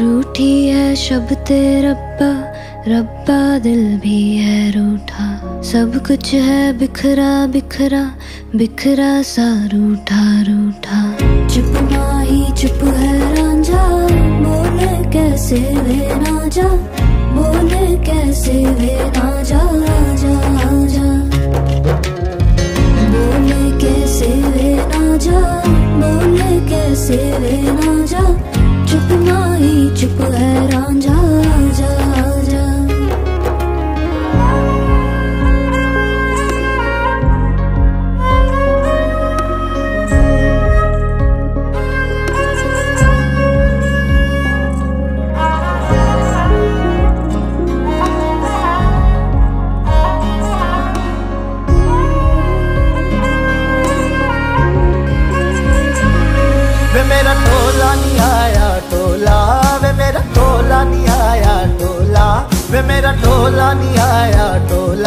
रूठी है शब्द रब्बा रब्बा दिल भी है रूठा। सब कुछ है बिखरा बिखरा बिखरा सा रूठा रूठा। चुप माही ही चुप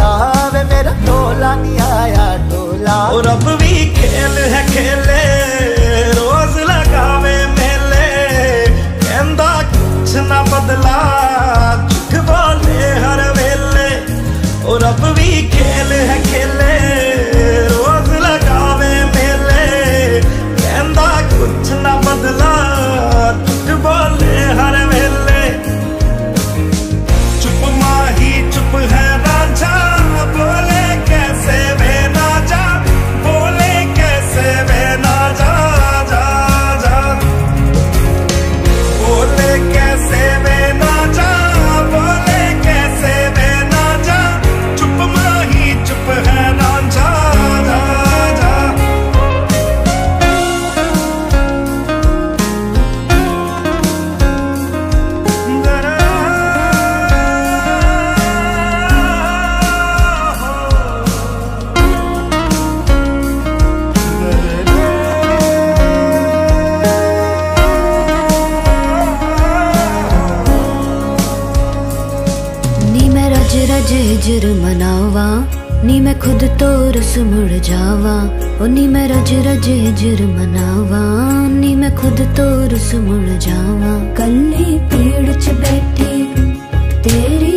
ढोला वे मेरा ढोला नहीं आया ढोला रब भी खेल है खेले अज हिजर मनावा, नी मैं खुद तो रस मुड़ जावा। ओ नी मैं रज रज हिजर मनावा, नी मैं खुद तो रस मुड़ जावा। कल्ली पीड़ च बैठी, तेरी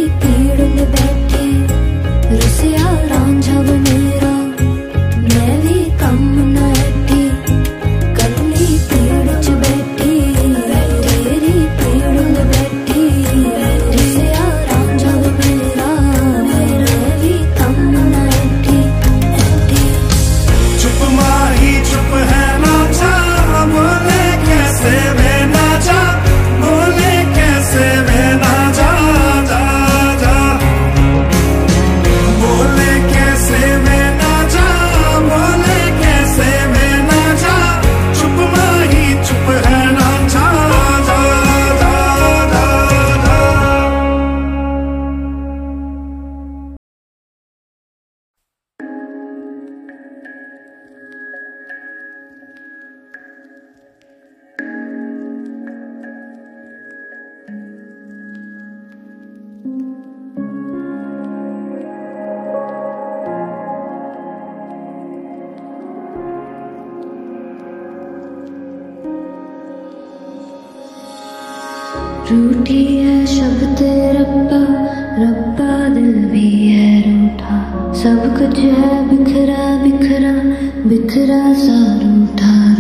रूठी है शब्द रब्बा रब्बा दिल भी है रूठा। सब कुछ है बिखरा बिखरा बिखरा सा रूठा।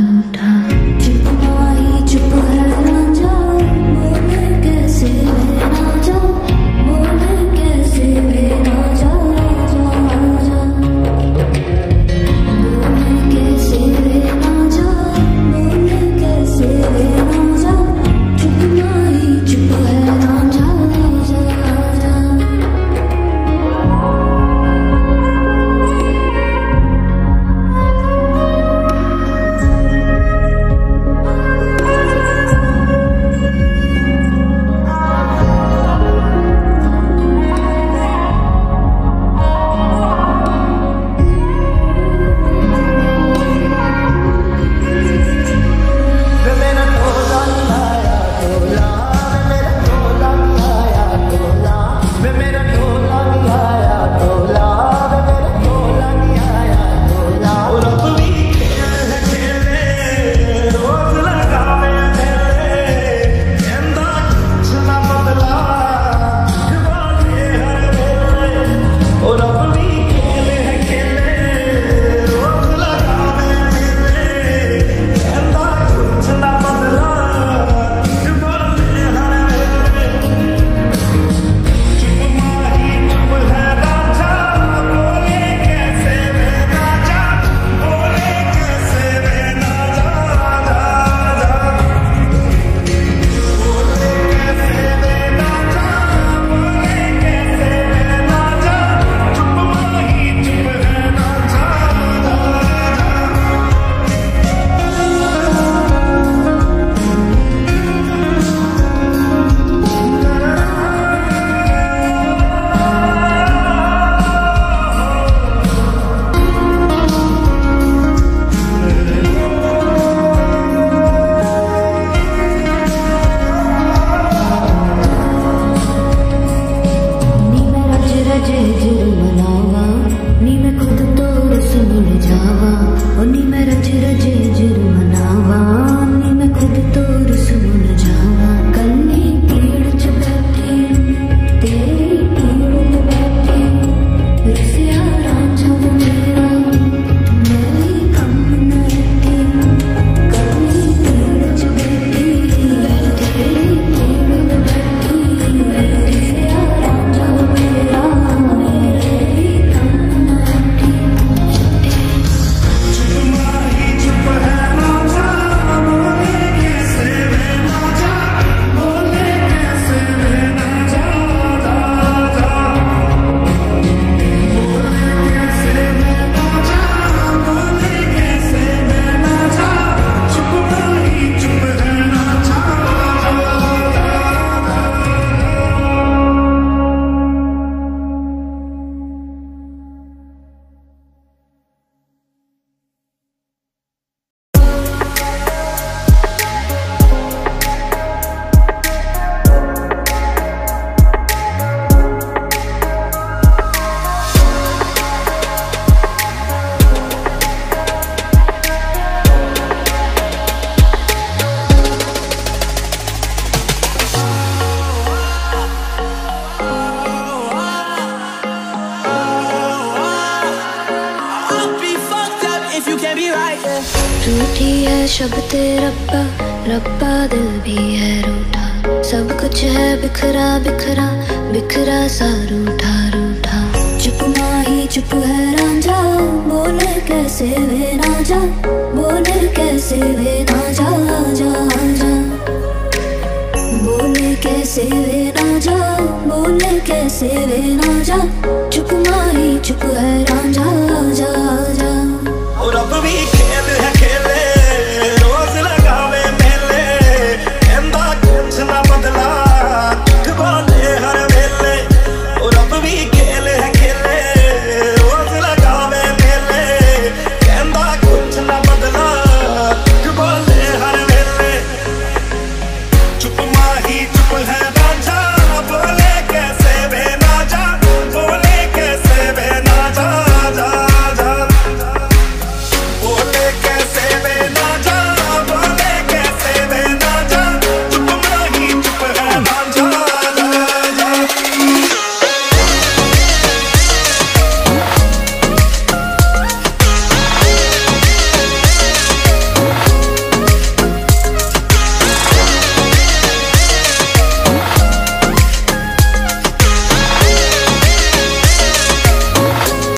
Be right there रूठी है शब्द रब्बा रब्बा दिल भी है रूठा सब कुछ है बिखरा बिखरा बिखरा सा रूठा रूठा चुप माही चुप है रांझा बोल कैसे वे ना जा बोल कैसे वे ना जा जा बोले कैसे वे ना जा बोले कैसे वे ना जा चुप माही चुप है